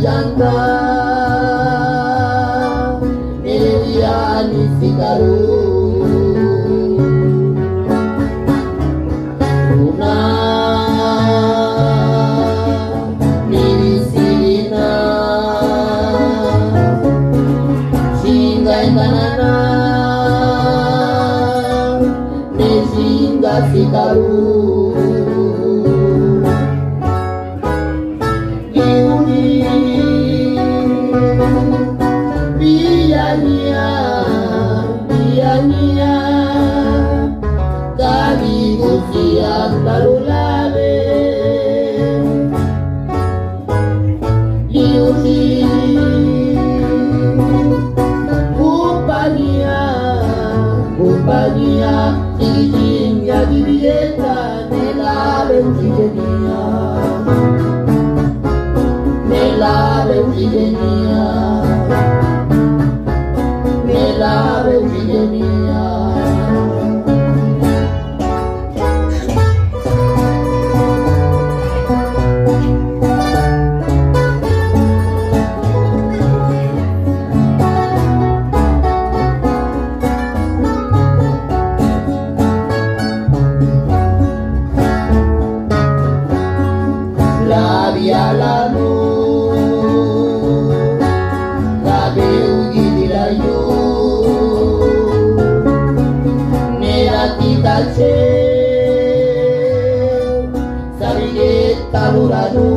Janta, Eliane Figaro. Luna, Mirisilina, Xinga e Banana, Nejinga compagnia Filippina di Vietta nella ventrichenia Nella ventrichenia nera tita c'è sabighetta l'urano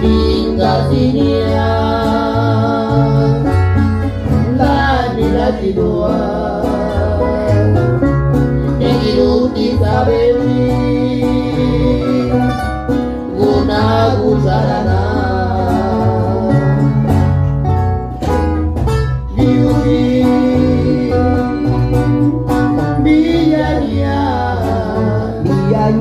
l'ingasinia la di la di doa Negiruti sabevi Guna gusarana Yuri